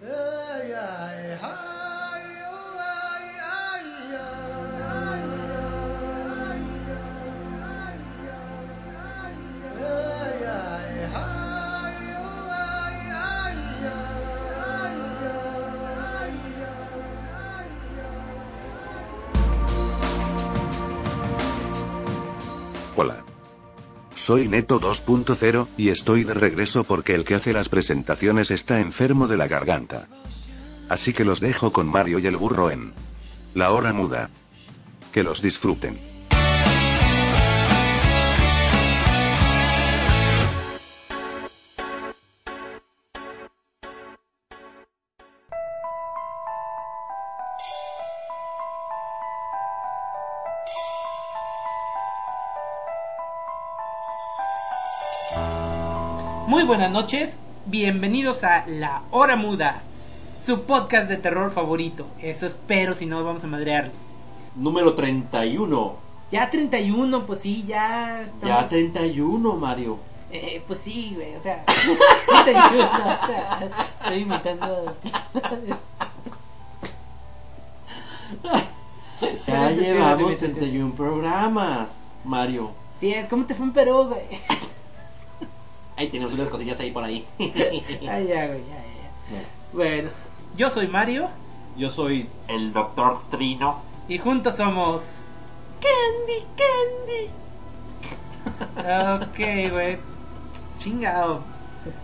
Hola. Soy Neto 2.0, y estoy de regreso porque el que hace las presentaciones está enfermo de la garganta. Así que los dejo con Mario y el burro en La Hora Muda. Que los disfruten. Buenas noches, bienvenidos a La Hora Muda, su podcast de terror favorito. Eso espero, si no vamos a madrearlos. Número 31. Ya 31, pues sí, ya. Ya estamos- 31, Mario. Eh, pues sí, güey, o sea. 31, o sea, estoy imitando. Ya sí, llevamos sí, sí, sí. 31 programas, Mario. Sí, es como te fue en Perú, güey. Ahí tenemos unas cosillas ahí por ahí. Ay, ya, güey, ya, ya, ya. Bueno, yo soy Mario Yo soy el Doctor Trino. y juntos somos. Candy, Candy. Ok, güey. Chingado.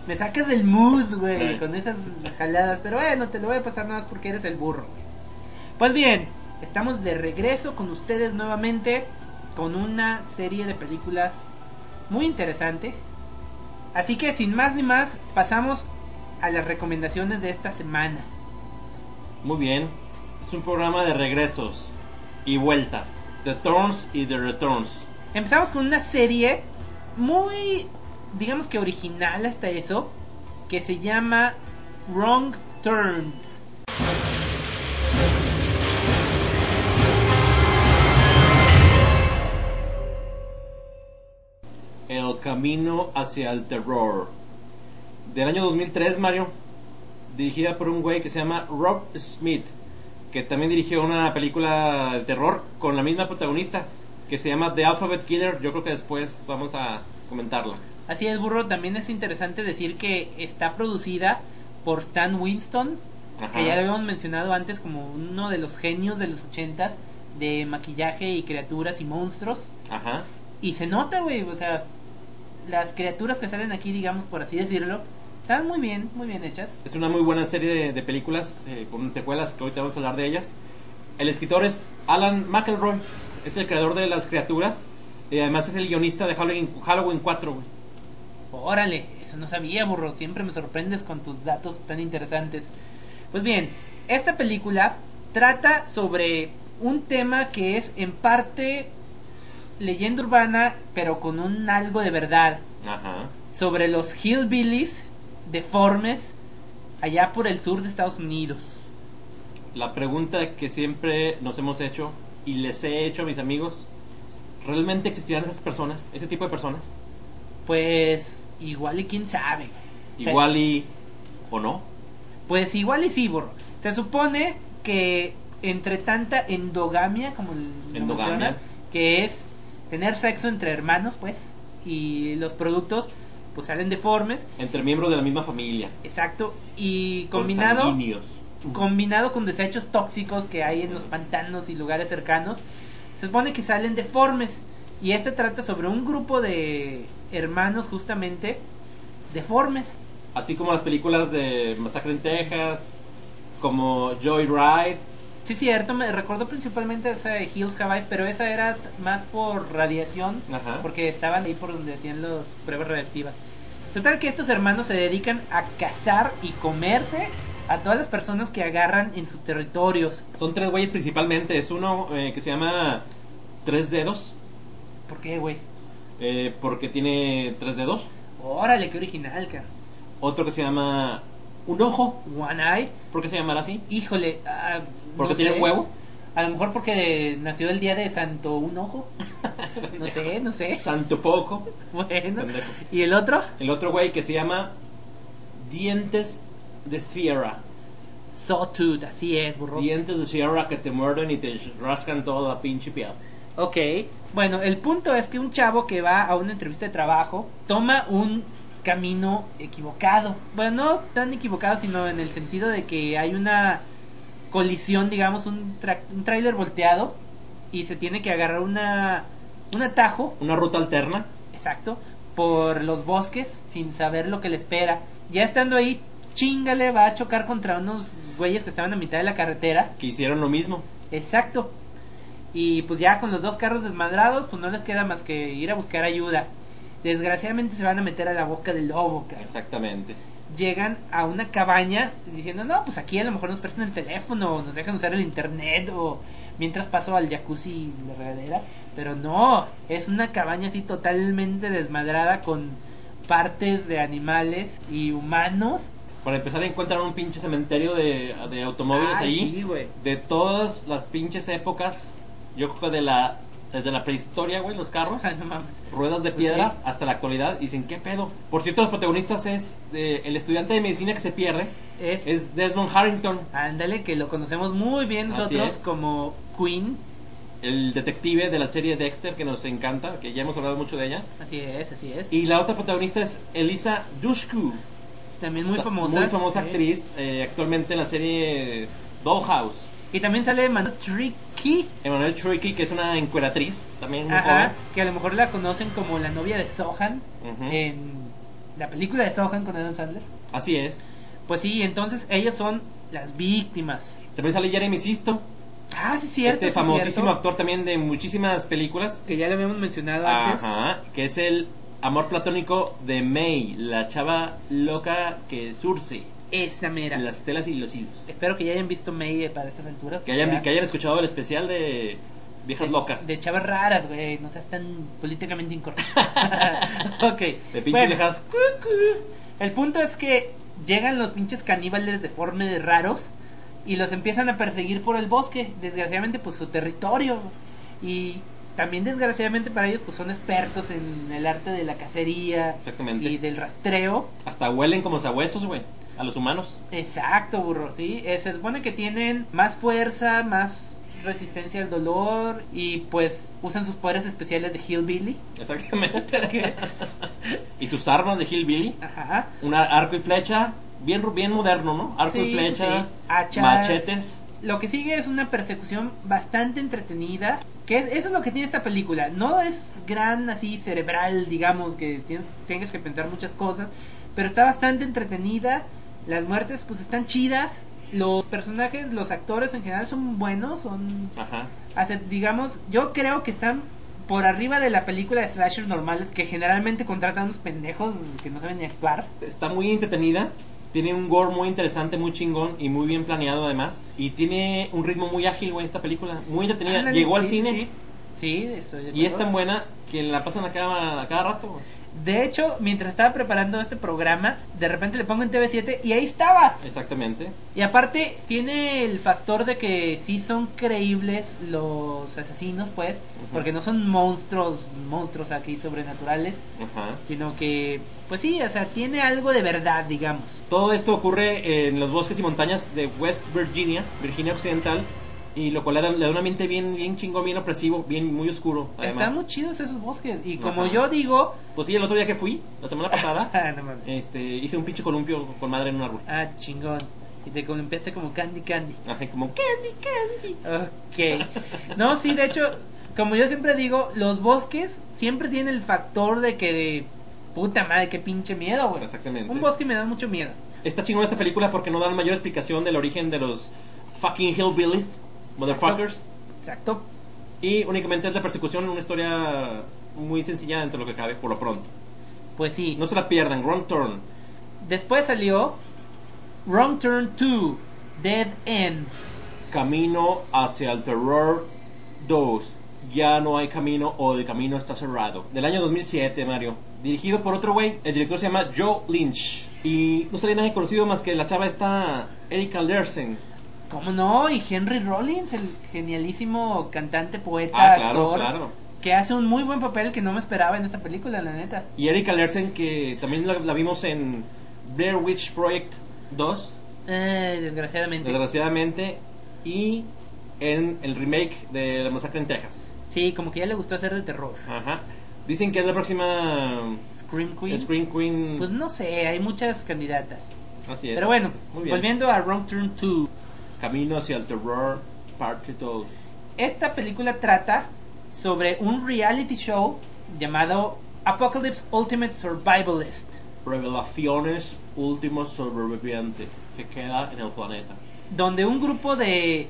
Me sacas del mood, güey, Eh. con esas jaladas. Pero bueno, te lo voy a pasar nada más porque eres el burro, güey. Pues bien, estamos de regreso con ustedes nuevamente con una serie de películas muy interesante. Así que sin más ni más, pasamos a las recomendaciones de esta semana. Muy bien. Es un programa de regresos y vueltas. The Turns y The Returns. Empezamos con una serie muy, digamos que original hasta eso, que se llama Wrong Turn. El camino hacia el terror. Del año 2003, Mario. Dirigida por un güey que se llama Rob Smith. Que también dirigió una película de terror con la misma protagonista. Que se llama The Alphabet Killer. Yo creo que después vamos a comentarla. Así es, burro, también es interesante decir que está producida por Stan Winston, Ajá. que ya lo habíamos mencionado antes como uno de los genios de los ochentas de maquillaje y criaturas y monstruos. Ajá. Y se nota, güey, o sea, las criaturas que salen aquí, digamos, por así decirlo, están muy bien, muy bien hechas. Es una muy buena serie de, de películas eh, con secuelas que ahorita vamos a hablar de ellas. El escritor es Alan McElroy. Es el creador de las criaturas. Y además es el guionista de Halloween, Halloween 4, güey. Órale, eso no sabía, burro. Siempre me sorprendes con tus datos tan interesantes. Pues bien, esta película trata sobre un tema que es en parte leyenda urbana, pero con un algo de verdad. Ajá. Sobre los hillbillies deformes allá por el sur de Estados Unidos. La pregunta que siempre nos hemos hecho y les he hecho a mis amigos, ¿realmente existirán esas personas, ese tipo de personas? Pues igual y quién sabe. O sea, Igual y o no. Pues igual y sí, burro. Se supone que entre tanta endogamia, como lo Endogamia. que es tener sexo entre hermanos, pues, y los productos, pues salen deformes, Entre miembros de la misma familia. exacto, y combinado, combinado con desechos tóxicos que hay en los pantanos y lugares cercanos, se supone que salen deformes. Y este trata sobre un grupo de hermanos justamente deformes. Así como las películas de Masacre en Texas, como Joyride. Sí, cierto, me recuerdo principalmente esa de Hills Have Eyes, pero esa era más por radiación, Ajá. porque estaban ahí por donde hacían las pruebas radiactivas. Total que estos hermanos se dedican a cazar y comerse a todas las personas que agarran en sus territorios. Son tres güeyes principalmente. Es uno eh, que se llama Tres Dedos, ¿Por qué, güey? eh, porque tiene tres dedos. Órale, qué original, cara. Otro que se llama Un Ojo. One Eye, ¿Por qué se llamará así? híjole. ah, ¿Porque no tiene sé. huevo? A lo mejor porque nació el día de Santo Un Ojo. No sé, no sé. Santo Poco. Bueno. Pendejo. ¿Y el otro? El otro güey que se llama Dientes de Sfiera. Sawtooth, así es, burro. Dientes de sierra que te muerden y te rascan toda la pinche piel. Ok, bueno, el punto es que un chavo que va a una entrevista de trabajo toma un camino equivocado. Bueno, no tan equivocado, sino en el sentido de que hay una colisión, digamos, un, tra un tráiler volteado y se tiene que agarrar una un atajo, Una ruta alterna. exacto, por los bosques sin saber lo que le espera. Ya estando ahí, chingale, va a chocar contra unos güeyes que estaban a mitad de la carretera. Que hicieron lo mismo. Exacto. Y pues ya con los dos carros desmadrados, pues no les queda más que ir a buscar ayuda. Desgraciadamente se van a meter a la boca del lobo, cara. Exactamente. Llegan a una cabaña diciendo, no, pues aquí a lo mejor nos prestan el teléfono, o nos dejan usar el internet, o mientras paso al jacuzzi y la regadera. Pero no, es una cabaña así totalmente desmadrada con partes de animales y humanos. Para empezar encuentran un pinche cementerio de, de automóviles Ay, ahí. sí, de todas las pinches épocas. Yo creo que de la, desde la prehistoria, güey, los carros. Ay, no mames. ruedas de Pues piedra sí. hasta la actualidad. Dicen, ¿qué pedo? Por cierto, los protagonistas es eh, el estudiante de medicina que se pierde. Es, Es Desmond Harrington, ándale, que lo conocemos muy bien nosotros como Queen. el detective de la serie Dexter, que nos encanta, que ya hemos hablado mucho de ella. Así es, así es. Y la otra protagonista es Elisa Dushku, también muy famosa. muy famosa sí. actriz, eh, actualmente en la serie Dollhouse. Y también sale Manu Tricky. Emanuel Tricky, que es una encueratriz, también muy Ajá, que a lo mejor la conocen como la novia de Sohan Ujú. en la película de Sohan con Adam Sandler. joven. Así es. Pues sí, entonces ellos son las víctimas. También sale Jeremy Sisto, Ah, sí, cierto. este sí, famosísimo cierto. actor también de muchísimas películas. Que ya lo habíamos mencionado antes. Ajá, que es el amor platónico de May, la chava loca que surce Esa mera. las telas y los hilos. Espero que ya hayan visto May para estas alturas. Que hayan, Ya- que hayan escuchado el especial de Viejas de, Locas. De chavas raras, güey. No seas tan políticamente incorrecto. ok. De pinches bueno, viejas. El punto es que llegan los pinches caníbales deformes raros y los empiezan a perseguir por el bosque. Desgraciadamente, pues su territorio. Y también, desgraciadamente, para ellos, pues son expertos en el arte de la cacería Exactamente. y del rastreo. Hasta huelen como sabuesos, güey, a los humanos. Exacto, burro, sí. Eh, se supone que tienen más fuerza, más resistencia al dolor y pues usan sus poderes especiales de Hillbilly. Exactamente. y sus armas de Hillbilly. Ajá. Un arco y flecha. Bien, bien moderno, ¿no? Arco y Sí, flecha. sí. Hachas. Machetes. Lo que sigue es una persecución bastante entretenida. Que es, eso es lo que tiene esta película. No es gran, así, cerebral, digamos, que tienes- tengas que pensar muchas cosas. Pero está bastante entretenida. Las muertes, pues, están chidas. Los personajes, los actores en general son buenos. Son, Ajá. hace- digamos, yo creo que están por arriba de la película de slashers normales. Que generalmente contratan unos pendejos que no saben ni actuar. Está muy entretenida. Tiene un gore muy interesante, muy chingón y muy bien planeado además. Y tiene un ritmo muy ágil, güey, esta película. Muy entretenida. Llegó al sí, cine Sí, Sí, y es tan buena que la pasan a cada, a cada rato. De hecho, mientras estaba preparando este programa, de repente le pongo en TV7 y ahí estaba. Exactamente. Y aparte, tiene el factor de que sí son creíbles los asesinos, pues, porque no son monstruos, monstruos aquí sobrenaturales, sino que, pues sí, o sea, tiene algo de verdad, digamos. Todo esto ocurre en los bosques y montañas de West Virginia, Virginia Occidental, y lo cual le da, un ambiente bien, bien chingón, bien opresivo, bien muy oscuro. Además. Están muy chidos esos bosques. Y como Ajá. yo digo. Pues sí, el otro día que fui, la semana pasada, Ah, no mames. este, hice un pinche columpio con madre en un árbol. Ah, chingón. Y te columpiaste como Candy Candy. Ajá, como candy, candy. Ok. No, sí, de hecho, como yo siempre digo, los bosques siempre tienen el factor de que de puta madre, qué pinche miedo, güey. Exactamente. Un bosque me da mucho miedo. Está chingón esta película porque no dan mayor explicación del origen de los fucking hillbillies, motherfuckers. Exacto. Y únicamente es la persecución, una historia muy sencilla entre lo que cabe por lo pronto. Pues sí. No se la pierdan, Wrong Turn. Después salió Wrong Turn 2, Dead End. Camino hacia el terror 2. Ya no hay camino o el camino está cerrado. Del año 2007, Mario. Dirigido por otro güey. El director se llama Joe Lynch. Y no sale nadie conocido más que la chava esta Erika Lersen. ¿Cómo no? Y Henry Rollins, el genialísimo cantante, poeta, Ah, claro, actor, claro. que hace un muy buen papel que no me esperaba en esta película, la neta. Y Erika Lersen que también la, la vimos en Blair Witch Project 2. Eh, desgraciadamente. desgraciadamente, y en el remake de La Masacre en Texas. Sí, como que ya le gustó hacer de terror. Ajá. Dicen que es la próxima Scream Queen. Scream Queen. Pues no sé, hay muchas candidatas. Así es. Pero bueno, Muy bien. volviendo a Wrong Turn 2. Camino hacia el terror, parte 2. Esta película trata sobre un reality show llamado Apocalypse Ultimate Survivalist. Revelaciones últimos sobreviviente que queda en el planeta. Donde un grupo de,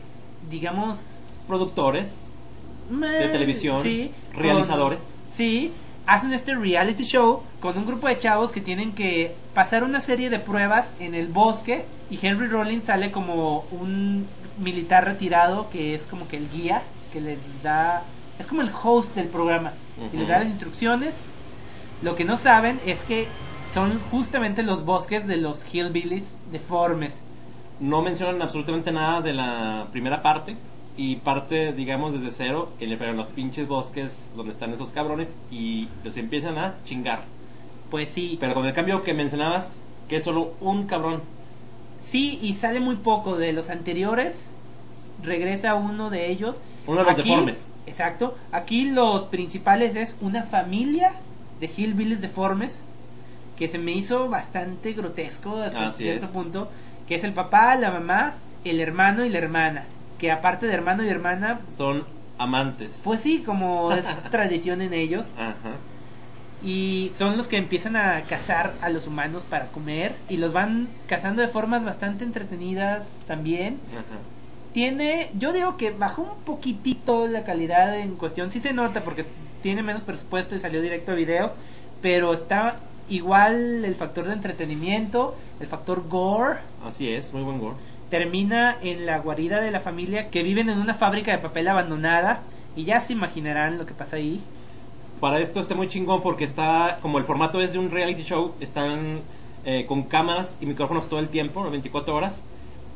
digamos, Productores, de televisión, sí, realizadores. con- sí, hacen este reality show con un grupo de chavos que tienen que pasar una serie de pruebas en el bosque y Henry Rollins sale como un militar retirado que es como que el guía que les da es como el host del programa y les da las instrucciones. Lo que no saben es que son justamente los bosques de los hillbillies deformes. No mencionan absolutamente nada de la primera parte y parte, digamos, desde cero en, el- en los pinches bosques donde están esos cabrones y los empiezan a chingar. Pues sí, Pero con el cambio que mencionabas, que es solo un cabrón. Sí, y sale muy poco de los anteriores. Regresa uno de ellos. Uno de los deformes. Exacto. Aquí los principales es una familia de hillbillies deformes que se me hizo bastante grotesco hasta Así cierto es. punto. Que es el papá, la mamá, el hermano y la hermana. Que aparte de hermano y hermana, Son amantes. pues sí, como es tradición en ellos. Ajá. Y son los que empiezan a cazar a los humanos para comer. Y los van cazando de formas bastante entretenidas también. Ajá. Tiene, yo digo que bajó un poquitito la calidad en cuestión. Sí se nota porque tiene menos presupuesto y salió directo a video. Pero está igual el factor de entretenimiento, el factor gore. Así es, muy buen gore. Termina en la guarida de la familia que viven en una fábrica de papel abandonada. Y ya se imaginarán lo que pasa ahí. Para esto está muy chingón porque está, como el formato es de un reality show, están eh, con cámaras y micrófonos todo el tiempo, las 24 horas.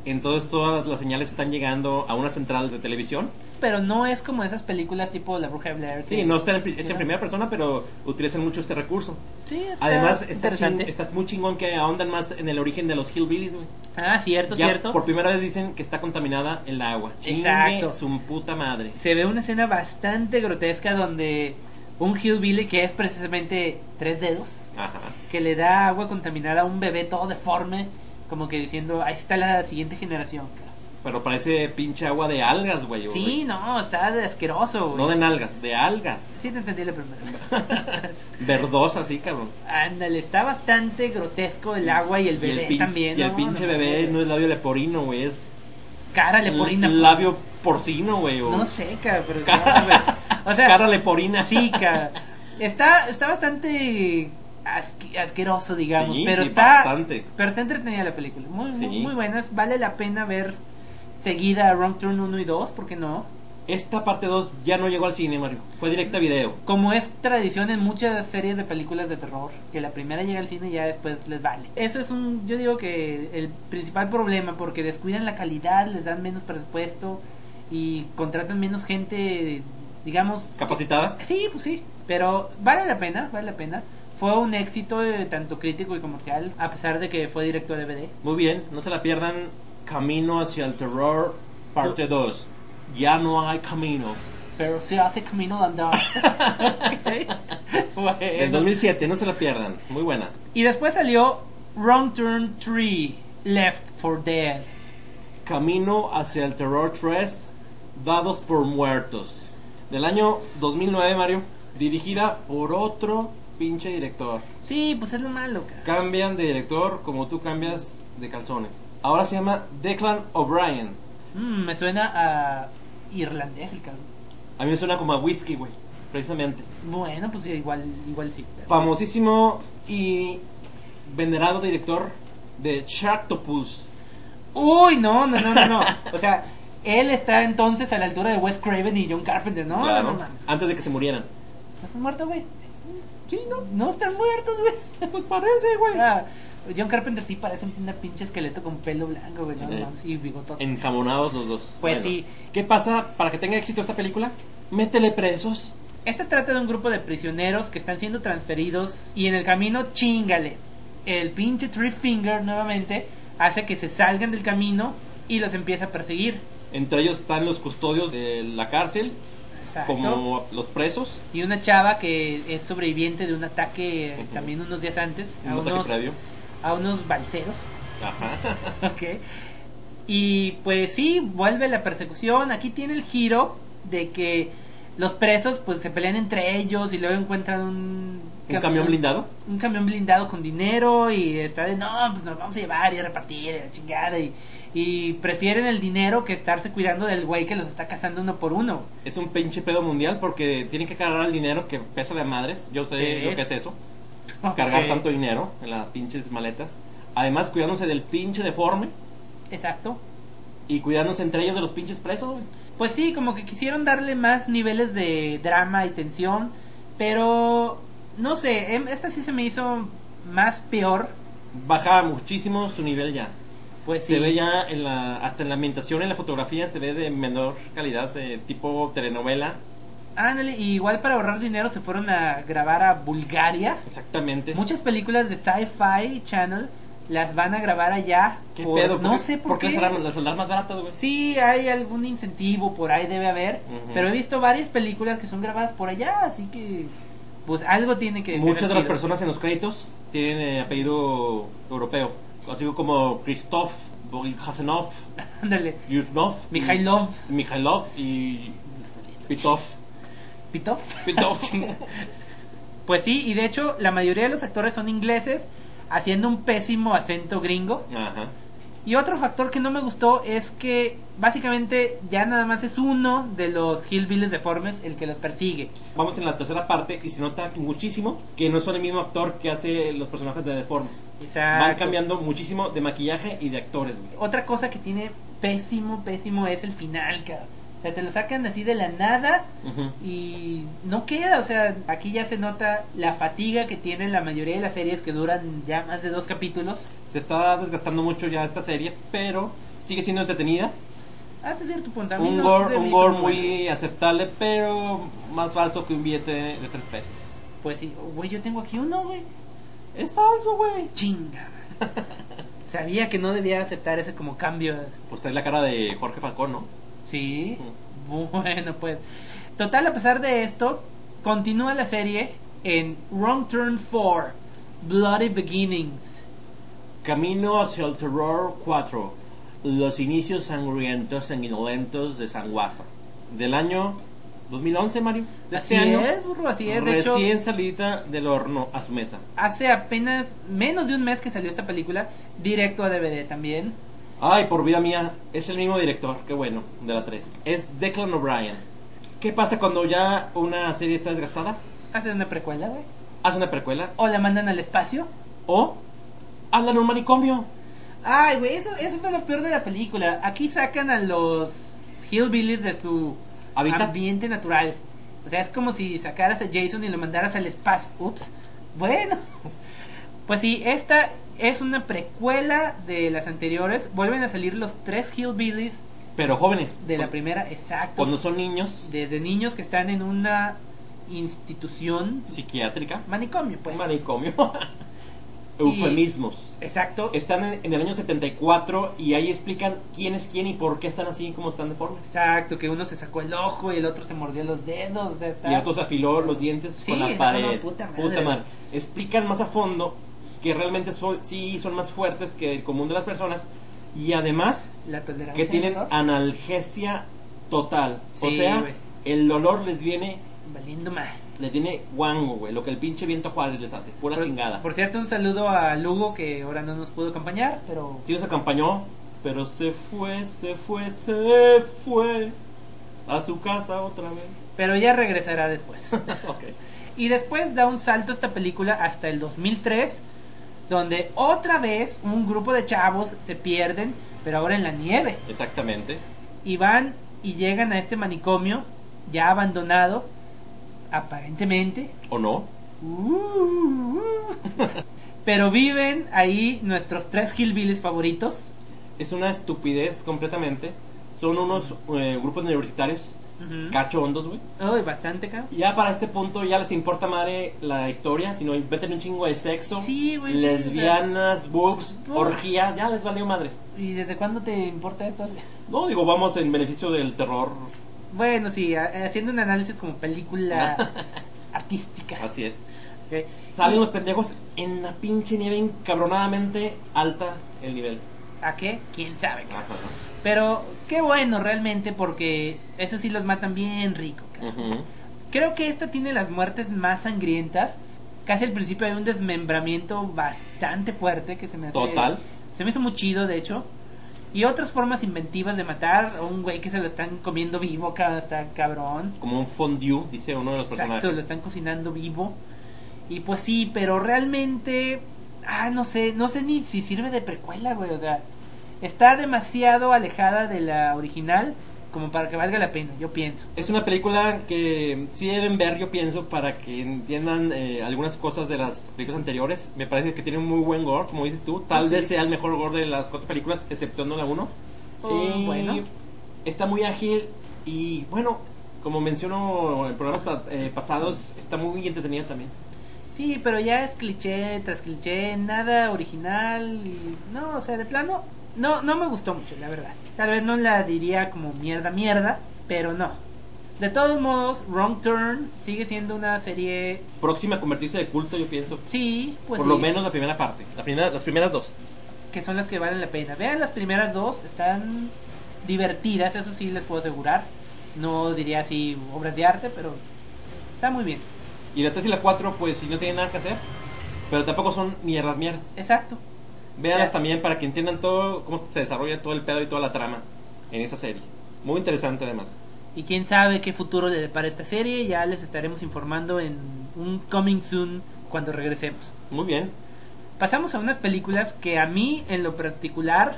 Entonces todas las señales están llegando a una central de televisión. Pero no es como esas películas tipo La Bruja de Blair. Sí, no está en, hecha en primera persona, pero utilizan mucho este recurso. Sí, está Además, está, interesante. ching- está muy chingón que ahondan más en el origen de los hillbillies, güey. Ah, cierto, Ya cierto. por primera vez dicen que está contaminada el agua. Exacto. su puta madre. se ve una escena bastante grotesca donde un hillbilly que es precisamente tres dedos Ajá. que le da agua contaminada a un bebé todo deforme como que diciendo ahí está la siguiente generación cara". Pero parece pinche agua de algas, güey. sí güey. no está de asqueroso güey. No de nalgas, de algas. sí te entendí la primera Verdosa, sí, cabrón. ándale está bastante grotesco el agua y el bebé pin- también y el ¿no? pinche No, bebé no, no es labio leporino, güey. Es cara leporina labio porcino, güey. o- no sé cara pero Cara, o sea cara leporina. Sí, cara. Está, está bastante asque- asqueroso, digamos, Sí, pero sí, está bastante. pero está entretenida la película. Muy, muy, Sí. muy buenas. Vale la pena ver seguida Wrong Turn 1 y 2, ¿por qué no? Esta parte 2 ya no llegó al cine, Mario. Fue directa a video. Como es tradición en muchas series de películas de terror, que la primera llega al cine y ya después les vale. Eso es un, yo digo que el principal problema, porque descuidan la calidad, les dan menos presupuesto y contratan menos gente, digamos, ¿Capacitada? Sí, pues sí, pero vale la pena, vale la pena. Fue un éxito eh, tanto crítico y comercial, a pesar de que fue directo a DVD. Muy bien, no se la pierdan. Camino hacia el terror, parte 2. Ya no hay camino. Pero se hace camino de andar. Del Bueno. 2007, no se la pierdan. Muy buena. Y después salió Wrong Turn 3, Left for Dead. Camino hacia el terror 3, Dados por Muertos. Del año 2009, Mario. Dirigida por otro pinche director. Sí, pues es lo malo, cara. Cambian de director como tú cambias de calzones. Ahora se llama Declan O'Brien. Mm, me suena a irlandés el cabrón. A mí me suena como a whisky, güey. Precisamente. Bueno, pues igual, igual sí. pero- Famosísimo y venerado director de Sharktopus. Uy, no, no, no, no, no. O sea, él está entonces a la altura de Wes Craven y John Carpenter. No, Claro, no, no, mames. antes de que se murieran. ¿No están muertos, güey? Sí, no. No están muertos, güey. Pues parece, güey. Ah, John Carpenter sí parece un una pinche esqueleto con pelo blanco, güey. No, no Eh. Y bigotote. Enjamonados los dos. Pues sí. ¿Qué pasa para que tenga éxito esta película? Métele presos. Esta trata de un grupo de prisioneros que están siendo transferidos y en el camino chingale. El pinche Three Finger nuevamente hace que se salgan del camino y los empieza a perseguir. Entre ellos están los custodios de la cárcel, Exacto. como los presos. Y una chava que es sobreviviente de un ataque eh, también unos días antes Un a unos, previo. a unos balseros. Ajá. Ok. Y pues sí, vuelve la persecución. Aquí tiene el giro de que los presos pues se pelean entre ellos y luego encuentran un, ¿Un camión blindado? Un camión blindado con dinero y está de no, pues nos vamos a llevar y a repartir y la chingada. Y, y prefieren el dinero que estarse cuidando del güey que los está cazando uno por uno. Es un pinche pedo mundial porque tienen que cargar el dinero que pesa de madres. Yo sé Sí. lo que es eso. Cargar tanto dinero en las pinches maletas. Además, cuidándose del pinche deforme Exacto. y cuidándose entre ellos de los pinches presos, güey. Pues sí, como que quisieron darle más niveles de drama y tensión, pero no sé, em- esta sí se me hizo más peor. Baja muchísimo su nivel ya. Pues sí. Se ve ya en la, hasta en la ambientación, en la fotografía, se ve de menor calidad, de tipo telenovela. Ándale, y igual para ahorrar dinero se fueron a grabar a Bulgaria. Exactamente. Muchas películas de Sci-Fi Channel las van a grabar allá. ¿Qué por- pedo? No sé por, qué qué. las las saldrán más baratas, güey? Sí, hay algún incentivo por ahí debe haber, pero he visto varias películas que son grabadas por allá, así que pues algo tiene que Muchas de las chido. personas en los créditos tienen eh, apellido europeo, así como Christoph Hasenov, Ándale. Yurnov, Mikhailov. Mikhailov y Pitov. ¿Pitov? Pitov. Pues sí, y de hecho la mayoría de los actores son ingleses, haciendo un pésimo acento gringo. Ajá. Y otro factor que no me gustó es que básicamente ya nada más es uno de los hillbillies deformes el que los persigue. Vamos en la tercera parte y se nota muchísimo que no son el mismo actor que hace los personajes de Deformes. Exacto. Van cambiando muchísimo de maquillaje y de actores, güey. Otra cosa que tiene pésimo, pésimo es el final, cabrón. O sea, te lo sacan así de la nada y no queda. O sea, aquí ya se nota la fatiga que tienen la mayoría de las series que duran ya más de dos capítulos. Se está desgastando mucho ya esta serie, pero sigue siendo entretenida. Hasta cierto punto. A mí Un no gore, un gore muy muy bueno. aceptable, pero más falso que un billete de tres pesos. Pues sí, güey, yo tengo aquí uno, güey. Es falso, güey. Chinga. Sabía que no debía aceptar ese como cambio. Pues trae la cara de Jorge Falcón, ¿no? Sí. Bueno, pues. Total, a pesar de esto, continúa la serie en Wrong Turn 4, Bloody Beginnings. Camino hacia el terror 4. Los inicios sangrientos, sanguinolentos de Sanguasa. Del año 2011, Mario. De Así este año. es, burro, así es. De hecho, Recién salida del horno a su mesa. hace apenas menos de un mes que salió esta película, directo a DVD también. Ay, por vida mía, es el mismo director, qué bueno, de la 3. Es Declan O'Brien. ¿Qué pasa cuando ya una serie está desgastada? Hace una precuela, güey. Hace una precuela. O la mandan al espacio. O hablan un manicomio. Ay, güey, eso, eso fue lo peor de la película. Aquí sacan a los hillbillies de su ambiente natural. O sea, es como si sacaras a Jason y lo mandaras al espacio. Ups. Bueno. Pues sí, esta es una precuela de las anteriores. Vuelven a salir los tres hillbillies Pero jóvenes. de la primera, exacto. Cuando son niños, Desde niños que están en una institución psiquiátrica. manicomio, pues. Manicomio. Eufemismos. Exacto. Están en, en el año 74 y ahí explican quién es quién y por qué están así y cómo están deformes. Exacto, que uno se sacó el ojo y el otro se mordió los dedos. O sea, está... Y el otro se afiló los dientes Sí, con la no, pared. no, puta madre. Explican más a fondo que realmente son, sí son más fuertes que el común de las personas y además La que tienen ¿no? analgesia total. o Sí, sea, güey. el dolor les viene, Valiendo mal. les viene guango, güey, lo que el pinche viento Juárez les hace, pura Por, chingada. por cierto, un saludo a Lugo que ahora no nos pudo acompañar, pero Sí nos acompañó, pero se fue, se fue, se fue a su casa otra vez. pero ya regresará después. ok. y después da un salto esta película hasta el 2003, donde otra vez un grupo de chavos se pierden, pero ahora en la nieve. Exactamente. Y van y llegan a este manicomio ya abandonado, aparentemente. ¿O no? Uh, pero viven ahí nuestros tres hillbillies favoritos. Es una estupidez completamente. Son unos eh, grupos universitarios Ujú. cachondos, güey. Uy, bastante, cabrón. Ya para este punto ya les importa madre la historia, sino inventen un chingo de sexo, Sí, güey, sí, lesbianas, boobs, Uf. orgías, ya les valió madre. ¿Y desde cuándo te importa esto? No, digo, vamos en beneficio del terror. Bueno, sí, haciendo un análisis como película artística. Así es. Ok. Salen ¿Y los pendejos en la pinche nieve encabronadamente alta el nivel. ¿A qué? ¿Quién sabe? Ajá. Pero qué bueno realmente porque eso sí los matan bien rico. Creo que esta tiene las muertes más sangrientas. Casi al principio hay un desmembramiento bastante fuerte que se me hace... Total. Se me hizo muy chido, de hecho. Y otras formas inventivas de matar a un güey que se lo están comiendo vivo, está cabrón. Como un fondue, dice uno de los Exacto, personajes. lo están cocinando vivo. Y pues sí, pero realmente... Ah, no sé, no sé ni si sirve de precuela, güey. O sea, está demasiado alejada de la original como para que valga la pena, yo pienso. Es una película que sí deben ver, yo pienso, para que entiendan eh, algunas cosas de las películas anteriores. Me parece que tiene un muy buen gore, como dices tú. Tal sí. vez sea el mejor gore de las cuatro películas, exceptuando la 1. Oh, y bueno. está muy ágil y, bueno, como menciono en programas pa- eh, pasados, está muy entretenida también. Sí, pero ya es cliché tras cliché, nada original. Y... No, o sea, de plano, no, no me gustó mucho, la verdad. Tal vez no la diría como mierda, mierda, pero no. De todos modos, Wrong Turn sigue siendo una serie. Próxima a convertirse de culto, yo pienso. Sí, pues. Por sí, lo menos la primera parte, la primera, las primeras dos. Que son las que valen la pena. Vean las primeras dos, están divertidas, eso sí les puedo asegurar. No diría así obras de arte, pero está muy bien. Y la 3 y la 4, pues si no tienen nada que hacer, pero tampoco son mierdas mierdas. Exacto. Véanlas también para que entiendan todo, cómo se desarrolla todo el pedo y toda la trama en esa serie. Muy interesante además. Y quién sabe qué futuro le depara esta serie, ya les estaremos informando en un coming soon cuando regresemos. Muy bien. Pasamos a unas películas que a mí en lo particular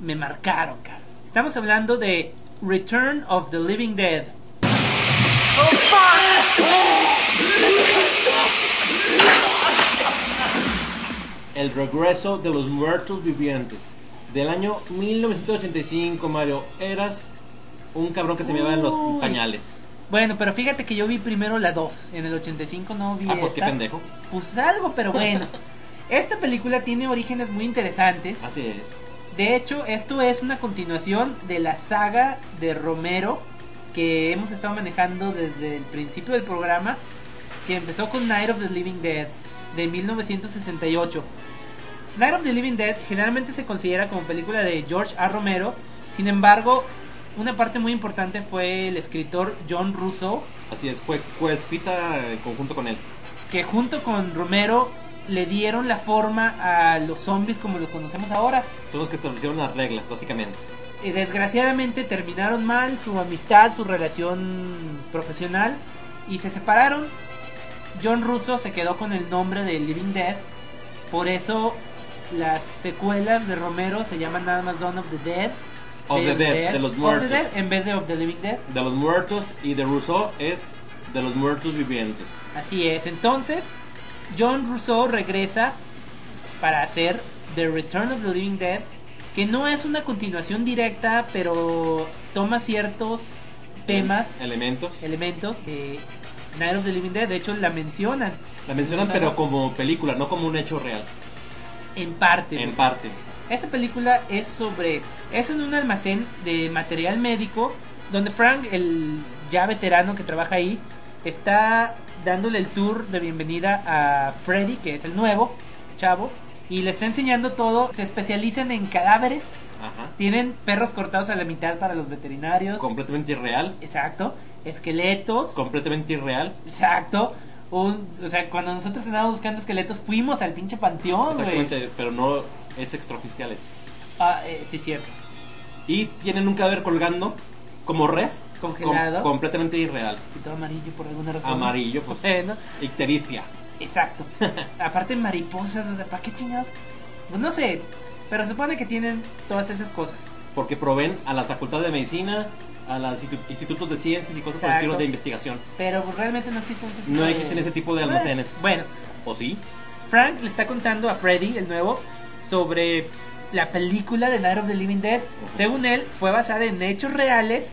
me marcaron, cara. Estamos hablando de Return of the Living Dead. El regreso de los muertos vivientes. Del año 1985, Mario. Eras un cabrón que se me en los Uy. pañales. Bueno, pero fíjate que yo vi primero la 2. En el 85 no vi Ah, pues qué pendejo. Pues algo, pero bueno. Esta película tiene orígenes muy interesantes. Así es. De hecho, esto es una continuación de la saga de Romero que hemos estado manejando desde el principio del programa, que empezó con Night of the Living Dead de 1968. Night of the Living Dead generalmente se considera como película de George A. Romero, sin embargo, una parte muy importante fue el escritor John Russo, Así es. Fue coescrita en conjunto con él. que junto con Romero le dieron la forma a los zombies como los conocemos ahora. Son los que establecieron las reglas, básicamente. Y desgraciadamente terminaron mal su amistad, su relación profesional y se separaron. John Russo se quedó con el nombre de Living Dead, por eso las secuelas de Romero se llaman nada más Dawn of the Dead. Of the Dead, de los Of the muertos. Dead, en vez de Of the Living Dead. De los muertos y de Rousseau es de los muertos vivientes. Así es, entonces John Russo regresa para hacer The Return of the Living Dead, que no es una continuación directa, pero toma ciertos temas, Elementos. elementos Night of the Living Dead, de hecho la mencionan La mencionan, O sea, pero como película, no como un hecho real. en parte. En parte. Esta película es sobre. Es en un almacén de material médico. Donde Frank, el ya veterano que trabaja ahí, está dándole el tour de bienvenida a Freddy, que es el nuevo chavo. Y le está enseñando todo. Se especializan en cadáveres. Ajá. Tienen perros cortados a la mitad para los veterinarios. Completamente irreal. Exacto. Esqueletos. Completamente irreal. Exacto. Un, o sea, cuando nosotros andábamos buscando esqueletos, fuimos al pinche panteón, güey. Exactamente, pero no es extraoficial eso. Ah, eh, sí, cierto. Y tienen un cadáver colgando como res. Congelado. com- completamente irreal. Y todo amarillo por alguna razón. Amarillo, pues. Bueno, Ictericia. exacto. Aparte mariposas, o sea, ¿para qué chingados? Pues no sé, pero se supone que tienen todas esas cosas. Porque proveen a las facultades de medicina, a los institu- institutos de ciencias y cosas por estilo de investigación. Pero pues, realmente no existen ese tipo No de- existen ese tipo de almacenes. Bueno, ¿O sí? Frank le está contando a Freddy, el nuevo, sobre la película de Night of the Living Dead. Según él, fue basada en hechos reales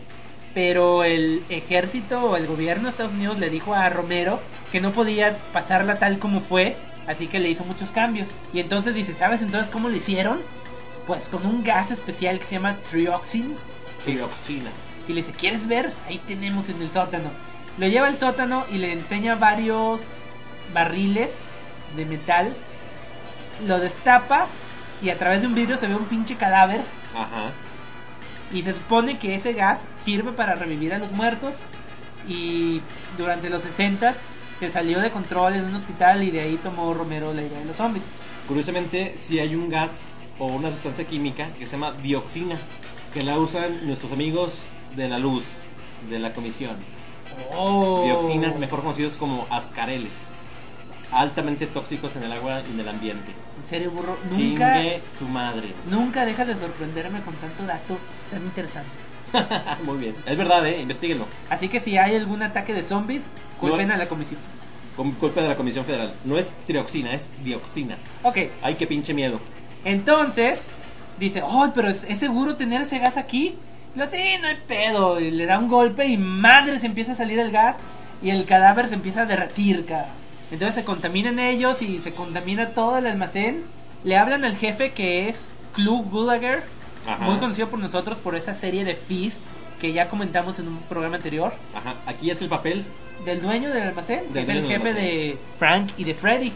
pero el ejército o el gobierno de Estados Unidos le dijo a Romero que no podía pasarla tal como fue, así que le hizo muchos cambios. Y entonces dice, ¿sabes entonces cómo le hicieron? Pues con un gas especial que se llama trioxin. Trioxina. Y le dice, ¿quieres ver? Ahí tenemos en el sótano. Lo lleva al sótano y le enseña varios barriles de metal. Lo destapa y a través de un vidrio se ve un pinche cadáver. Ajá. Y se supone que ese gas sirve para revivir a los muertos. Y durante los 60 se salió de control en un hospital y de ahí tomó Romero la idea de los zombies. Curiosamente, si hay un gas o una sustancia química que se llama dioxina, que la usan nuestros amigos de la luz, de la comisión. Oh. Dioxina, mejor conocidos como ascareles, altamente tóxicos en el agua y en el ambiente. En serio, burro, nunca, Chingue su madre. nunca dejas de sorprenderme con tanto dato tan interesante. Muy bien. Es verdad, eh, investiguenlo. Así que si hay algún ataque de zombies, culpen No. a la comisión. Con culpa de la Comisión Federal. No es trioxina, es dioxina. Ok, Ay, qué pinche miedo. entonces dice, oh, pero ¿es, es seguro tener ese gas aquí? Lo sí, no hay pedo. Y le da un golpe y madre se empieza a salir el gas y el cadáver se empieza a derretir, cara. Entonces se contaminan ellos y se contamina todo el almacén. Le hablan al jefe que es Klug Gulager, Ajá. muy conocido por nosotros por esa serie de Feast que ya comentamos en un programa anterior. Ajá. Aquí es el papel Del dueño del almacén, que es el jefe de Frank y de Freddy.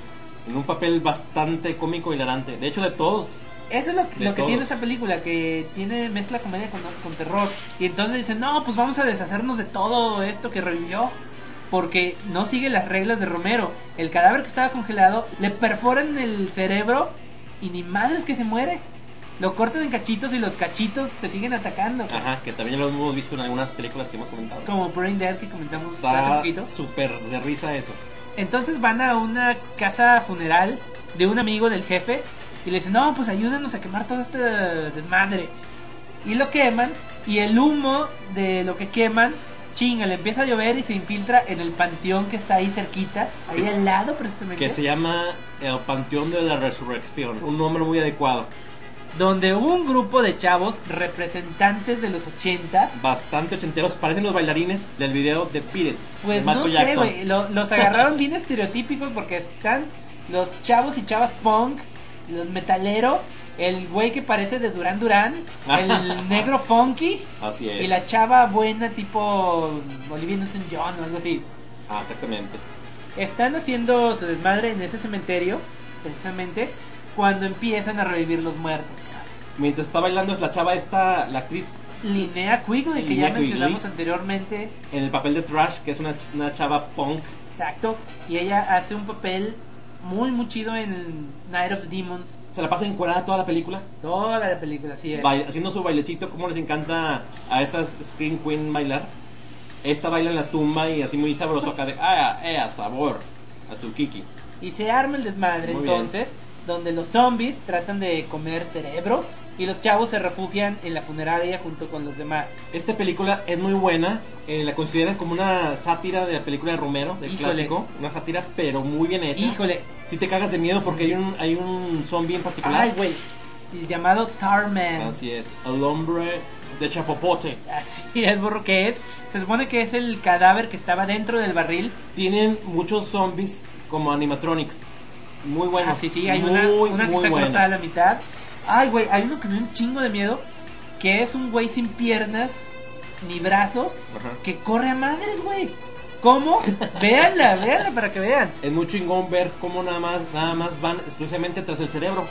en un papel bastante cómico y hilarante. De hecho, de todos. Eso es lo, que tiene esta película, que tiene mezcla comedia con, con terror. Y entonces dicen, no, pues vamos a deshacernos de todo esto que revivió. Porque no sigue las reglas de Romero. El cadáver que estaba congelado, le perforan el cerebro y ni madres que se muere. Lo cortan en cachitos y los cachitos te siguen atacando. Ajá, que también lo hemos visto en algunas películas que hemos comentado. Como Brain Dead que comentamos hace Está poquito. súper de risa eso. Entonces van a una casa funeral de un amigo del jefe y le dicen, no, pues ayúdenos a quemar todo este desmadre. Y lo queman y el humo de lo que queman, chinga, le empieza a llover y se infiltra en el panteón que está ahí cerquita, ahí al lado precisamente, Que se llama El Panteón de la Resurrección. Un nombre muy adecuado. donde un grupo de chavos representantes de los ochentas, Bastante ochenteros. Parecen los bailarines del video de It, pues de no sé, Jackson. güey, lo- los agarraron bien estereotípicos porque están los chavos y chavas punk, los metaleros, el güey que parece de Duran Duran, el negro funky Así es. y la chava buena tipo Olivia Newton-John o algo así. Ah, exactamente. Están haciendo su desmadre en ese cementerio, precisamente, cuando empiezan a revivir los muertos. Mientras está bailando es la chava esta, la actriz Linnea Quigley, que Linnea ya Quigley. mencionamos anteriormente, en el papel de Trash, que es una, una chava punk. exacto, y ella hace un papel muy, muy chido en Night of the Demons. Se la pasa encuadrada toda la película. Toda la película, así es. bail- haciendo su bailecito, como les encanta a esas Screen Queen bailar. Esta baila en la tumba y así muy sabroso acá de, ah, eh, a sabor, a su kiki. Y se arma el desmadre Muy bien. Donde los zombies tratan de comer cerebros y los chavos se refugian en la funeraria junto con los demás. Esta película es muy buena, eh, la consideran como una sátira de la película de Romero, del Híjole. clásico. Una sátira, pero muy bien hecha. Híjole, Si te cagas de miedo porque hay un, hay un zombie en particular. ay güey, el llamado Tarman. Así es, el hombre de Chapopote. Así es, burro, que es. Se supone que es el cadáver que estaba dentro del barril. Tienen muchos zombies como animatronics. Muy buenos. Ah, sí, sí, hay muy, una, una que muy está cortada a la mitad. Ay, güey, hay uno que me da un chingo de miedo. Que es un güey sin piernas ni brazos. Ajá. Que corre a madres, güey. ¿Cómo? véanla, véanla para que vean. Es muy chingón ver cómo nada más, nada más van exclusivamente tras el cerebro.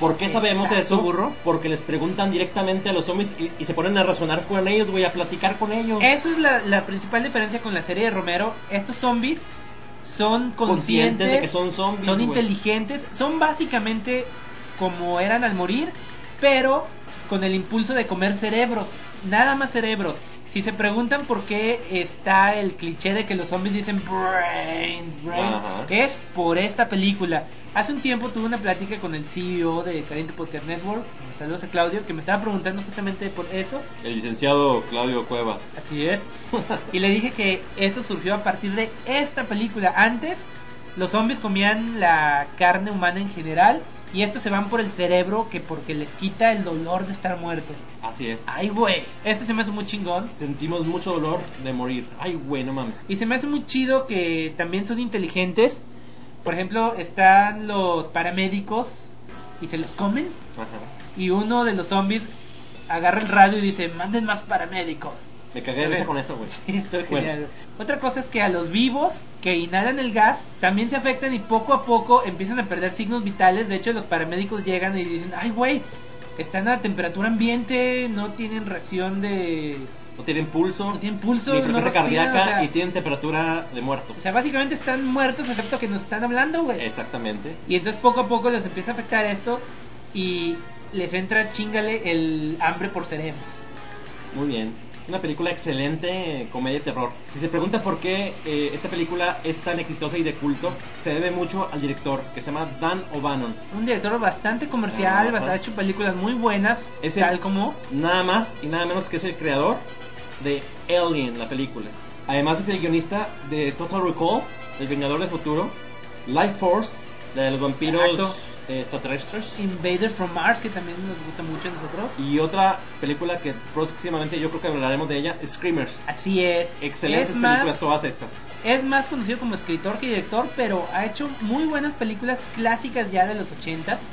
¿Por qué sabemos Exacto, eso? burro. Porque les preguntan directamente a los zombies y, y se ponen a razonar con ellos, güey, a platicar con ellos. Eso es la, la principal diferencia con la serie de Romero. Estos zombies son conscientes, Conscientes de que son zombies, son inteligentes, son básicamente como eran al morir, pero con el impulso de comer cerebros, nada más cerebros. Si se preguntan por qué está el cliché de que los zombies dicen brains, brains, Ajá. es por esta película. Hace un tiempo tuve una plática con el CEO de Caliente Podcast Network, saludos a Claudio, que me estaba preguntando justamente por eso. El licenciado Claudio Cuevas. Así es. Y le dije que eso surgió a partir de esta película. Antes, los zombies comían la carne humana en general Y estos se van por el cerebro que porque les quita el dolor de estar muertos. Así es. Ay, güey. Esto se me hace muy chingón. Sentimos mucho dolor de morir. Ay, güey, no mames. Y se me hace muy chido que también son inteligentes. Por ejemplo, están los paramédicos y se los comen. Ajá. Y uno de los zombies agarra el radio y dice, manden más paramédicos. Me cagué de risa con eso, güey. Sí, está Bueno. genial. Otra cosa es que a los vivos que inhalan el gas también se afectan y poco a poco empiezan a perder signos vitales. De hecho, los paramédicos llegan y dicen, ay, güey, están a temperatura ambiente, no tienen reacción de... No tienen pulso. No tienen pulso, Ni frecuencia cardíaca o sea- y tienen temperatura de muerto. O sea, básicamente están muertos excepto que nos están hablando, güey. Exactamente. Y entonces poco a poco les empieza a afectar esto y les entra chingale el hambre por cerebros. Muy bien. Es una película excelente, comedia y terror. Si se pregunta por qué eh, esta película es tan exitosa y de culto, se debe mucho al director, que se llama Dan O'Bannon. Un director bastante comercial, Ajá. bastante ha hecho películas muy buenas, Es el- tal como Nada más y nada menos que es el creador de Alien, la película. Además es el guionista de Total Recall, El Vengador del Futuro, Life Force, la de los vampiros Exacto. Eh, extraterrestres. Invaders from Mars, que también nos gusta mucho a nosotros. Y otra película que próximamente yo creo que hablaremos de ella, Screamers. Así es. Excelentes es películas más, todas estas. es más conocido como escritor que director, pero ha hecho muy buenas películas clásicas ya de los ochentas.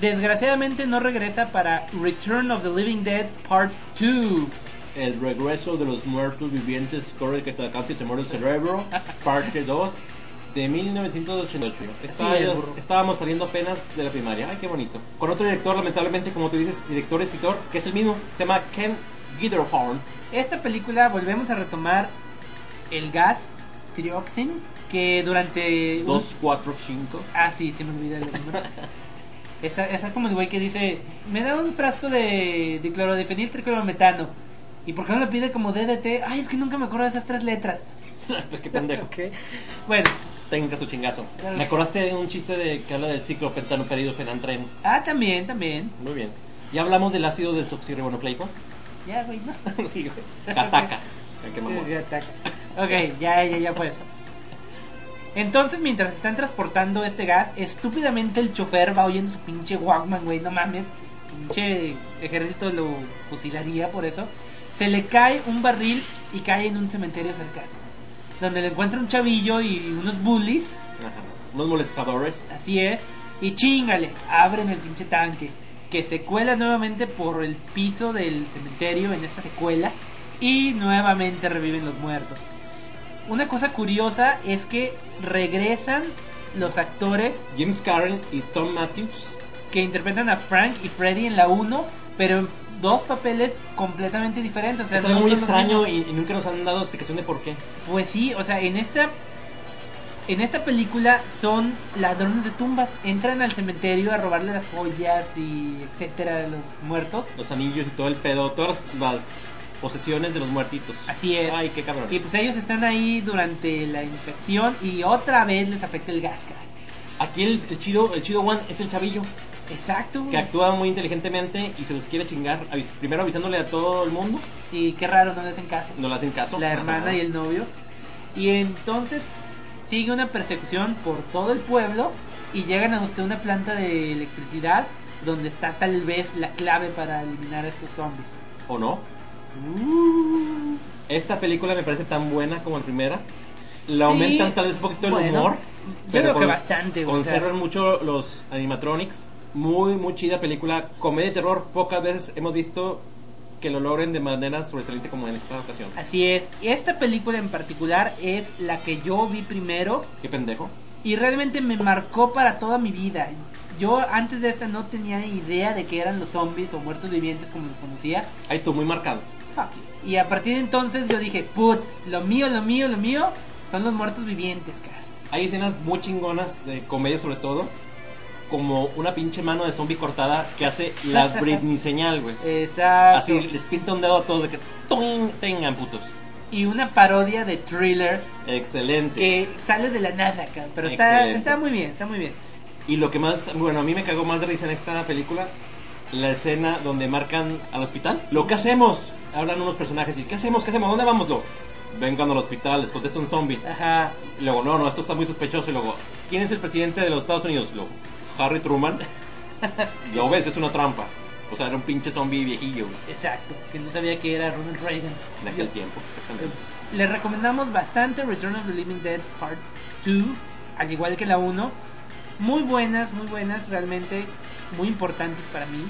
Desgraciadamente no regresa para Return of the Living Dead Part 2. El regreso de los muertos vivientes corre que te casi se muere el cerebro, parte 2 de 1988. Estaba- es, burro. estábamos saliendo apenas de la primaria. Ay, qué bonito. Con otro director, lamentablemente, como tú dices, director y escritor, que es el mismo, se llama Ken Gitterhorn. Esta película volvemos a retomar el gas trioxin que durante un- 2, 4, 5. Ah, sí, se me olvida el número. Está, está como el güey que dice, me da un frasco de, de clorodifenil triclorometano. ¿Y por qué no le pide como DDT? Ay, es que nunca me acuerdo de esas tres letras. qué pendejo. Bueno, Tenga su chingazo. Claro. Me acordaste de un chiste de que habla del ciclo pentanoperido fenantreno. ah, también, también. Muy bien. Ya hablamos del ácido desoxirribonucleico. Ya, güey, no. sí, güey. Cataca. Ay, qué mamón. Ok, ya, ya, ya pues. Entonces, mientras están transportando este gas, estúpidamente el chofer va oyendo su pinche Walkman, güey, no mames. Pinche ejército lo fusilaría por eso. Se le cae un barril y cae en un cementerio cercano. Donde le encuentra un chavillo y unos bullies, Ajá. Unos molestadores. así es. Y chingale, abren el pinche tanque. Que se cuela nuevamente por el piso del cementerio en esta secuela. Y nuevamente reviven los muertos. Una cosa curiosa es que regresan los actores James Karen y Tom Matthews. que interpretan a Frank y Freddy en la 1, pero dos papeles completamente diferentes. O sea, es no muy extraño y, y nunca nos han dado explicación de por qué. Pues sí, o sea, en esta en esta película son ladrones de tumbas, entran al cementerio a robarle las joyas y etcétera de los muertos. Los anillos y todo el pedo, todas las posesiones de los muertitos. Así es. Ay, qué cabrón. Y pues ellos están ahí durante la infección y otra vez les afecta el gas. Aquí el, el chido, el chido one es el chavillo Exacto. güey. que actúa muy inteligentemente y se los quiere chingar, avis- primero avisándole a todo el mundo, Y qué raro, no le hacen caso. no le hacen caso. la hermana y el novio. Y entonces sigue una persecución por todo el pueblo y llegan a usted una planta de electricidad donde está tal vez la clave para eliminar a estos zombies. ¿O no? Uh, Esta película me parece tan buena como la primera. Sí, aumentan tal vez un poquito el bueno, humor. yo pero creo que bastante, güey, o sea. Conservan mucho los animatronics. Muy, muy chida película. Comedia y terror. Pocas veces hemos visto que lo logren de manera sobresaliente como en esta ocasión. así es. Esta película en particular es la que yo vi primero Qué pendejo. y realmente me marcó para toda mi vida. Yo antes de esta no tenía idea de que eran los zombies o muertos vivientes como los conocía. Ahí tú, muy marcado. Fuck you. Y a partir de entonces yo dije, putz, lo mío, lo mío, lo mío son los muertos vivientes, cara. Hay escenas muy chingonas de comedia sobre todo. Como una pinche mano de zombie cortada que hace la Britney señal, güey. Exacto. Así les pinta un dedo a todos de que ¡tung! tengan putos. Y una parodia de thriller Excelente. que sale de la nada. Pero está, está muy bien, está muy bien. Y lo que más, bueno, a mí me cagó más de risa en esta película, la escena donde marcan al hospital. Lo que hacemos, hablan unos personajes y ¿qué hacemos? ¿Qué hacemos? ¿Dónde vamos? Lo, vengan al hospital, les contesta un zombie. Ajá. Y luego, no, no, esto está muy sospechoso. Y luego, ¿quién es el presidente de los Estados Unidos? Luego, Harry Truman. Lo ves, es una trampa. O sea, era un pinche zombie viejillo güey, Exacto, que no sabía que era Ronald Reagan. en aquel tiempo. exactamente. Les recomendamos bastante Return of the Living Dead Part 2, al igual que la 1. Muy buenas, muy buenas, realmente muy importantes para mí.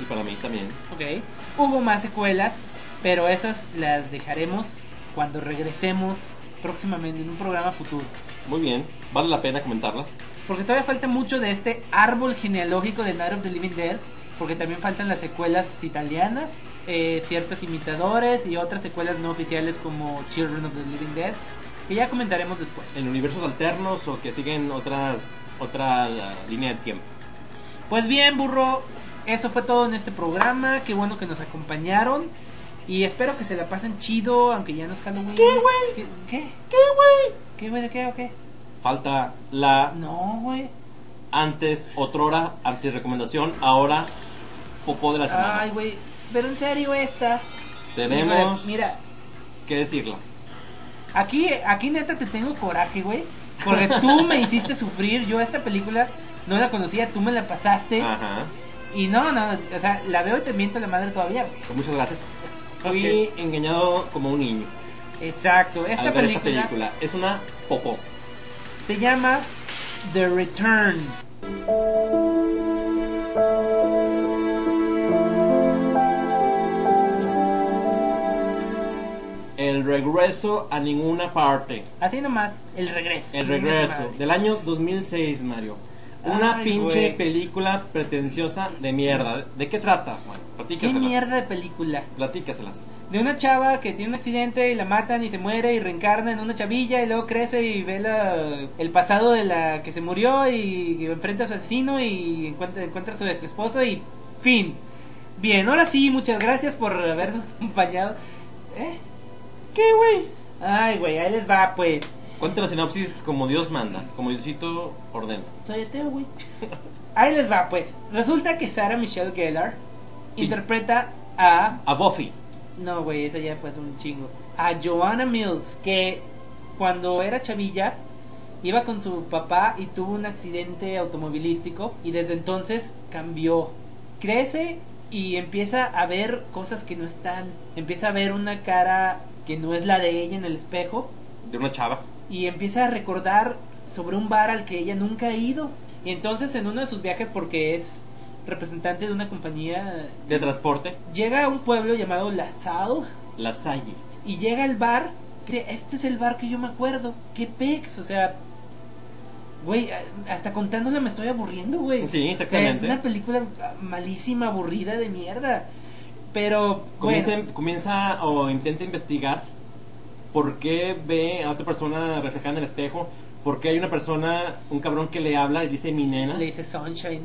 Y para mí también. Ok. Hubo más secuelas, pero esas las dejaremos cuando regresemos próximamente en un programa futuro. Muy bien, vale la pena comentarlas. Porque todavía falta mucho de este árbol genealógico de Night of the Living Dead. Porque también faltan las secuelas italianas, eh, ciertos imitadores y otras secuelas no oficiales como Children of the Living Dead. Que ya comentaremos después. En universos alternos o que siguen otras otra línea de tiempo. Pues bien, burro, eso fue todo en este programa. Qué bueno que nos acompañaron. Y espero que se la pasen chido, aunque ya no es Halloween. ¿Qué, güey? ¿Qué? ¿Qué? ¿Qué, güey? ¿Qué, güey? ¿De qué o qué? Falta la No, güey. antes, otrora, antes recomendación, ahora popó de la semana. Ay, güey. Pero en serio esta. Tenemos Mira, que decirla. aquí, aquí neta te tengo coraje, güey. Porque tú me hiciste sufrir. Yo esta película no la conocía, tú me la pasaste. Ajá. Y no, no, o sea, la veo y te miento la madre todavía, güey. Pues muchas gracias. Fui engañado como un niño Exacto, esta al ver película, esta película. Es una popó. Se llama The Return. El regreso a ninguna parte. Así nomás, el regreso. El regreso. Del año 2006, Mario. Una Ay, pinche güey. película pretenciosa de mierda. ¿De qué trata? ¿Qué mierda de película? Platícaselas. De una chava que tiene un accidente y la matan y se muere y reencarna en una chavilla y luego crece y ve la- el pasado de la que se murió y enfrenta a su asesino y encuentra, encuentra a su ex esposo y fin. Bien, ahora sí, muchas gracias por habernos acompañado. ¿Eh? ¿Qué, güey? Ay, güey, ahí les va, pues. Cuenta la sinopsis como Dios manda, como Diosito ordena. Soy ateo, güey. Ahí les va, pues. Resulta que Sarah Michelle Gellar Y- interpreta a A Buffy. No, güey, esa ya fue hace un chingo. A Joanna Mills, que cuando era chavilla iba con su papá y tuvo un accidente automovilístico y desde entonces cambió. Crece y empieza a ver cosas que no están. Empieza a ver una cara que no es la de ella en el espejo De una chava. Y empieza a recordar sobre un bar al que ella nunca ha ido. Y entonces en uno de sus viajes, porque es representante de una compañía, De transporte. llega a un pueblo llamado La Salle La Salle. y llega al bar. que Este es el bar que yo me acuerdo. ¿Qué pex? O sea, güey, hasta contándola me estoy aburriendo, güey. Sí, exactamente. Es una película malísima, aburrida de mierda. Pero, Comienza, bueno, comienza o intenta investigar por qué ve a otra persona reflejada en el espejo. Por qué hay una persona, un cabrón que le habla y dice mi nena. le dice Sunshine.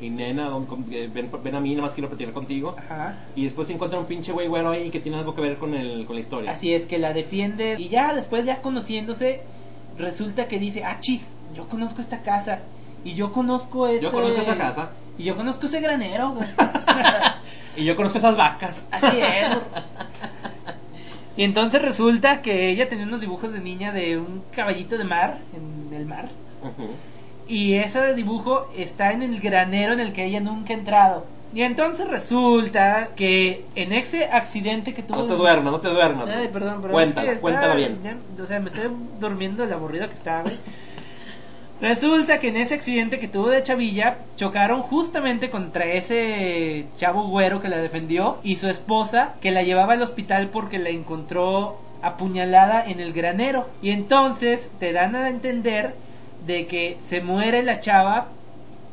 Mi nena, don- eh, ven, ven a mí, nada más quiero platicar contigo. Ajá. Y después se encuentra un pinche güey güero ahí que tiene algo que ver con, el, con la historia. Así es, que la defiende. Y ya después, ya conociéndose, resulta que dice, ah, chis, yo conozco esta casa. Y yo conozco ese... Yo conozco esta casa. Y yo conozco ese granero. Y yo conozco esas vacas. Así es. Y entonces resulta que ella tenía unos dibujos de niña de un caballito de mar, en el mar. Ujú. Y ese dibujo está en el granero en el que ella nunca ha entrado. Y entonces resulta que en ese accidente que tuvo... No te duermas, no te duermas. Ay, perdón, pero Cuéntala, es que está- bien. ya- o sea, me estoy durmiendo de la aburrido que estaba, güey. Resulta que en ese accidente que tuvo de Chavilla, chocaron justamente contra ese chavo güero que la defendió y su esposa que la llevaba al hospital porque la encontró apuñalada en el granero. Y entonces te dan a entender de que se muere la chava,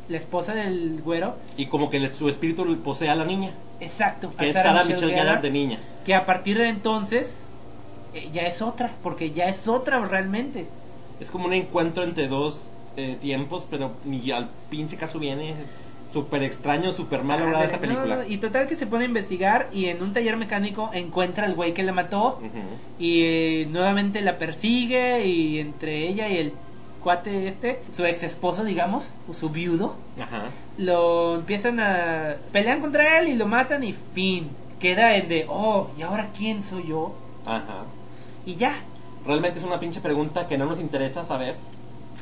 la esposa del güero. Y como que su espíritu posee a la niña. Exacto. Que es Sarah Michelle Gellar de niña. que a partir de entonces eh, ya es otra, porque ya es otra realmente. Es como un encuentro entre dos eh, tiempos, pero ni al pinche caso viene. Súper extraño, súper mal lograda esta película. no, y total que se pone a investigar y en un taller mecánico encuentra al güey que la mató y eh, nuevamente la persigue y entre ella y el cuate este, su ex esposo digamos, o su viudo, Ajá. lo empiezan a pelean contra él y lo matan y fin. Queda en de, oh, ¿y ahora quién soy yo? Ajá. Y ya. Realmente es una pinche pregunta que no nos interesa saber.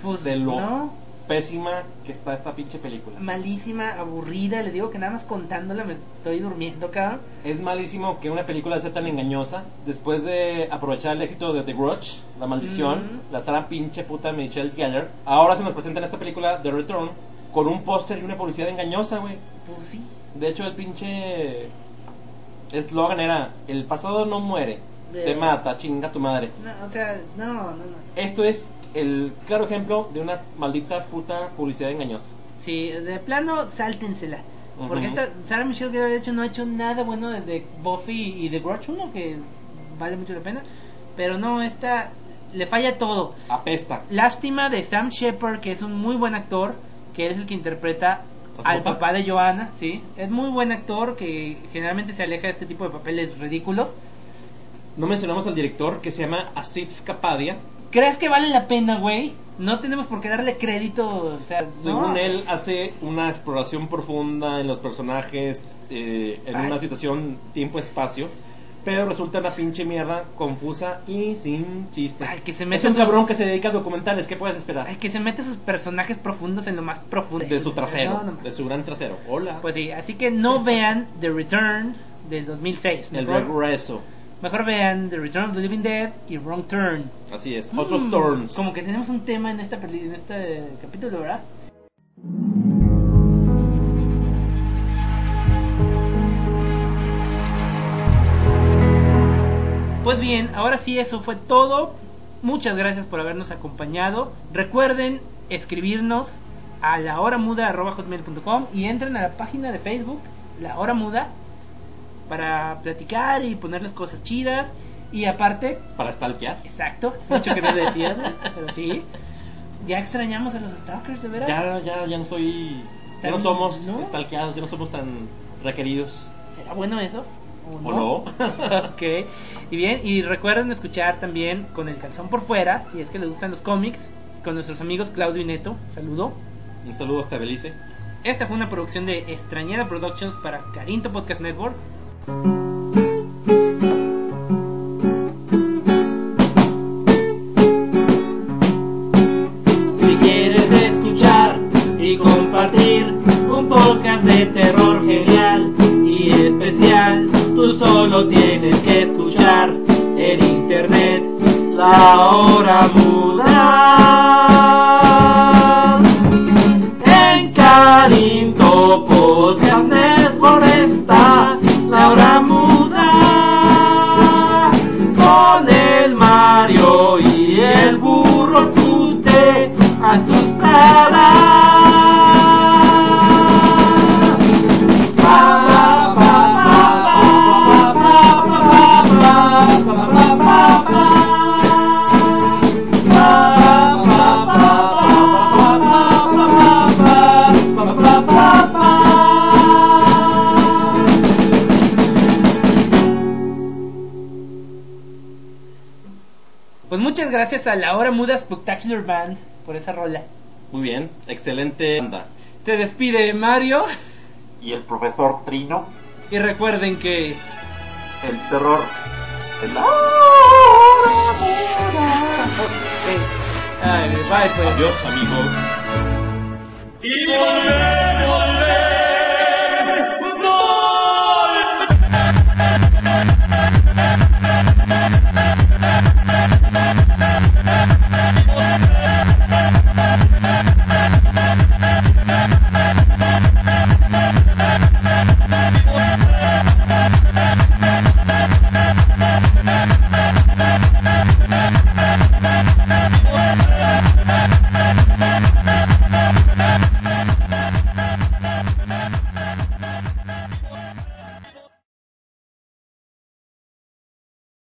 Pues De lo- no. pésima que está esta pinche película. Malísima, aburrida. Les digo que nada más contándola me estoy durmiendo, cabrón. Es malísimo que una película sea tan engañosa. Después de aprovechar el éxito de The Grudge, La Maldición, Mm. la Sara pinche puta Michelle Geller, ahora se nos presenta en esta película The Return con un póster y una publicidad engañosa, güey. Pues sí. De hecho, el pinche eslogan era: El pasado no muere, De- te mata, chinga tu madre. No, o sea, no, no, no. Esto es el claro ejemplo de una maldita puta publicidad engañosa. Sí, de plano, sáltensela. Porque esta Sarah Michelle Gellar, de hecho, no ha hecho nada bueno desde Buffy y The Grudge 1, que vale mucho la pena. Pero no, esta le falla todo. Apesta. Lástima de Sam Shepard, que es un muy buen actor, que es el que interpreta ¿A su al papá? papá de Joanna, sí. Es muy buen actor que generalmente se aleja de este tipo de papeles ridículos. No mencionamos al director que se llama Asif Kapadia. ¿Crees que vale la pena, güey? No tenemos por qué darle crédito, o sea, no. Según él, hace una exploración profunda en los personajes, eh, en Ay. una situación tiempo-espacio, pero resulta una pinche mierda confusa y sin chiste. Ay, que se es un sus- cabrón que se dedica a documentales, ¿qué puedes esperar? Ay, que se mete sus personajes profundos en lo más profundo. de su trasero, No, no, no. de su gran trasero. Hola. Pues sí, así que no vean The Return del 2006. el Mejor, regreso. Mejor vean The Return of the Living Dead y Wrong Turn. Así es. Otros Mm, turns. Como que tenemos un tema en esta peli- en este capítulo, ¿verdad? Pues bien, ahora sí eso fue todo. Muchas gracias por habernos acompañado. Recuerden escribirnos a lahoramuda.com y entren a la página de Facebook, La Hora Muda, para platicar y ponerles cosas chidas. Y aparte, Para stalkear. Exacto, hace mucho que no decías, pero sí. Ya extrañamos a los Stalkers, de veras. Ya, ya, ya no soy. Ya no somos ¿no? stalkeados, ya no somos tan requeridos. ¿Será bueno eso? ¿O no? ok. Y bien, y recuerden escuchar también con el calzón por fuera, si es que les gustan los cómics, con nuestros amigos Claudio y Neto. Saludo. Un saludo hasta Belice. Esta fue una producción de Extrañera Productions para Carinto Podcast Network. Si quieres escuchar y compartir un podcast de terror genial y especial, tú solo tienes que escuchar en internet la hora muda. Gracias a la hora muda Spectacular Band por esa rola. Muy bien, excelente banda. Te despide Mario Y el profesor Trino, y recuerden que el terror. El... Ay, bye pues. Adiós, amigos. Y volver, Yeah.